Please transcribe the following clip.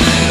Every